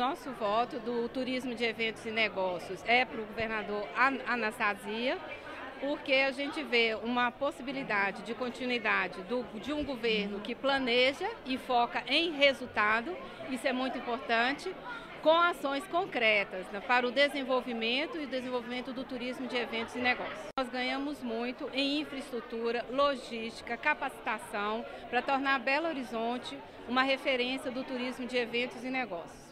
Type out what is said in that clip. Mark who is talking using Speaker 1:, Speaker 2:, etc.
Speaker 1: nosso voto do turismo de eventos e negócios é para o governador Anastasia, porque a gente vê uma possibilidade de continuidade do, de um governo que planeja e foca em resultado, isso é muito importante, com ações concretas né, para o desenvolvimento e desenvolvimento do turismo de eventos e negócios. Nós ganhamos muito em infraestrutura, logística, capacitação, para tornar Belo Horizonte uma referência do turismo de eventos e negócios.